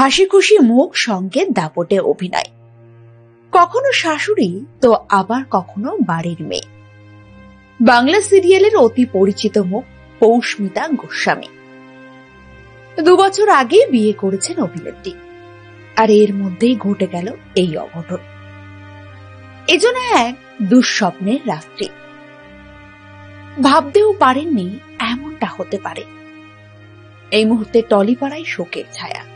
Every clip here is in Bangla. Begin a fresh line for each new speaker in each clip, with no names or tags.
হাসি খুশি মুখ সঙ্গে দাপটে অভিনয়। কখনো শাশুড়ি তো আবার কখনো বাড়ির মেয়ে। বাংলা সিরিয়ালের অতি পরিচিত মুখ পৌষ্মিতা গোস্বামী। দু বছর আগে বিয়ে করেছেন অভিনেত্রী। আর এর মধ্যেই ঘটে গেল এই অঘটন। এজন্য এক দুঃস্বপ্নের রাত্রি। ভাবতেও পারেননি এমনটা হতে পারে। এই মুহূর্তে টলিপাড়ায় শোকের ছায়া।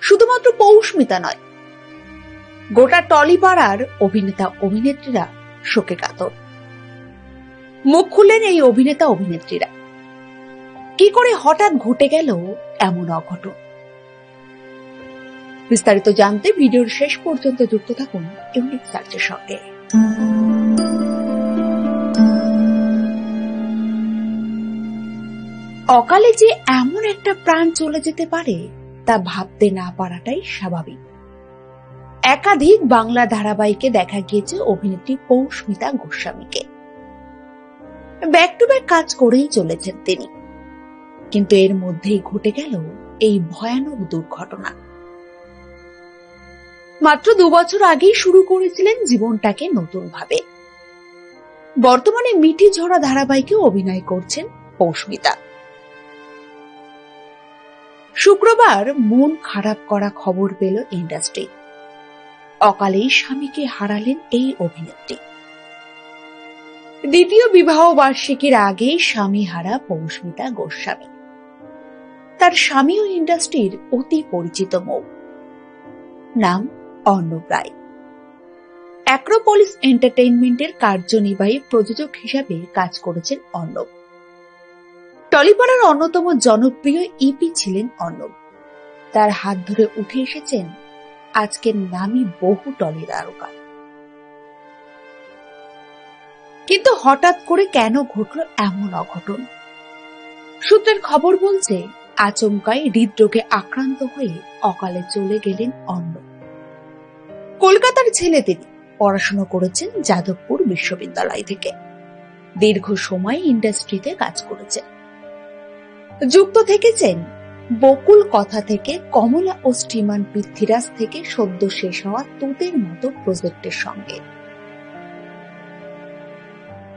শুধুমাত্র পৌষ্মিতা নয়। গোটা টলিপাড়ার অভিনেতা অভিনেত্রীরা শোকে কাতর। মুখ খুললেন এই অভিনেতা অভিনেত্রীরা। কি করে হঠাৎ ঘটে গেল এমন অঘটন? বিস্তারিত জানতে ভিডিওর শেষ পর্যন্ত যুক্ত থাকুন ইউনিক সার্চের সঙ্গে। অকালে যে এমন একটা প্রাণ চলে যেতে পারে তা ভাবতে না পারাটাই স্বাভাবিক। একাধিক বাংলা ধারাবাহিকে দেখা গিয়েছে অভিনেত্রী পৌষ্মিতা গোস্বামীকে। ব্যাক টু ব্যাক কাজ করেই চলেছেন তিনি। কিন্তু এর মধ্যেই ঘটে গেল এই ভয়ানক দুর্ঘটনা। মাত্র দু বছর আগেই শুরু করেছিলেন জীবনটাকে নতুন ভাবে বর্তমানে মিঠি ঝরা ধারাবাহিকে অভিনয় করছেন পৌষ্মিতা। শুক্রবার মন খারাপ করা খবর পেল ইন্ডাস্ট্রি। অকালেই স্বামীকে হারালেন এই অভিনেত্রী। দ্বিতীয় বিবাহ বার্ষিকীর আগেই স্বামী হারা পৌষ্মিতা গোস্বামী। তার স্বামীও ইন্ডাস্ট্রির অতি পরিচিত মৌ। নাম অর্ণব রায়। অ্যাক্রোপলিস এন্টারটেইনমেন্টের কার্যনির্বাহী প্রযোজক হিসাবে কাজ করেছেন অর্ণব। টলিপাড়ার অন্যতম জনপ্রিয় ইপি ছিলেন অর্ণব। তার হাত ধরে উঠে এসেছেন আজকের নামই বহু টলি তারকা। কিন্তু হঠাৎ করে কেন ঘটল এমন অঘটন? সূত্রের খবর বলছে, আচমকাই হৃদরোগে আক্রান্ত হয়ে অকালে চলে গেলেন অন্য কলকাতার ছেলে তিনি। পড়াশোনা করেছেন যাদবপুর বিশ্ববিদ্যালয় থেকে। দীর্ঘ সময় ইন্ডাস্ট্রিতে কাজ করেছেন। যুক্ত থেকেছেন। বকুল কথা থেকে কমলা ও স্টিমান পৃথ্বীরাজ থেকে সদ্য শেষ হওয়া তুতের মতো প্রজেক্টের সঙ্গে।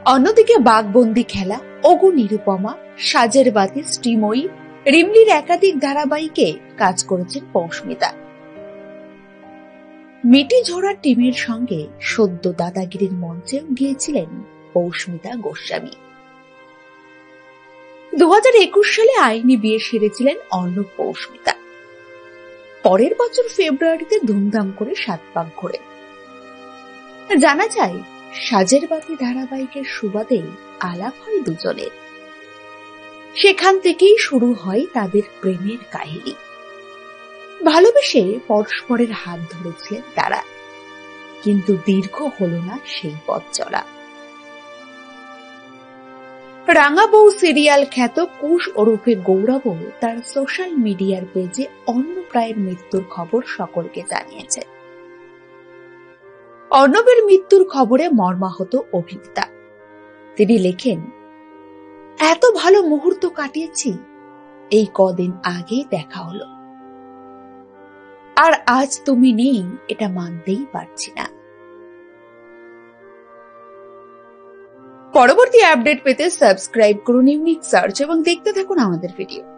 অন্যদিকে বাঘবন্দি খেলা, অগু নিরুপমা, সাজের বাতি স্টিময়ী রিমলির একাধিক ধারাবাহিকে কাজ করেছেন পৌষ্মিতা। মিটি ঝোড়া টিমের সঙ্গে সদ্য দাদাগিরির মঞ্চে গিয়েছিলেন পৌষ্মিতা গোস্বামী। দু হাজার একুশ সালে আইনি বিয়ে সেরেছিলেন অর্ণব পৌষ্মিতা। পরের বছর ফেব্রুয়ারিতে ধুমধাম করে সাত পাক ঘোরে জানা যায় সাজের বাতি ধারাবাহিকের সুবাদে আলাপ হয় দুজনের। সেখান থেকেই শুরু হয় তাদের প্রেমের কাহিনী। ভালোবেসে পরস্পরের হাত ধরেছিলেন তারা। কিন্তু দীর্ঘ হল না সেই পথ চলা রাঙা বউ সিরিয়াল খ্যাত কুশ ওরফে গৌরবও তার সোশ্যাল মিডিয়ার পেজে অন্য প্রায়ের মৃত্যুর খবর সকলকে জানিয়েছে। অর্ণবের মৃত্যুর খবরে মর্মাহত অভিনেতা। তিনি লেখেন, এত ভালো মুহূর্ত কাটিয়েছি, এই কদিন আগে দেখা হলো। আর আজ তুমি নেই, এটা মানতেই পারছি না। পরবর্তী আপডেট পেতে সাবস্ক্রাইব করুন ইউনিক সার্চ এবং দেখতে থাকুন আমাদের ভিডিও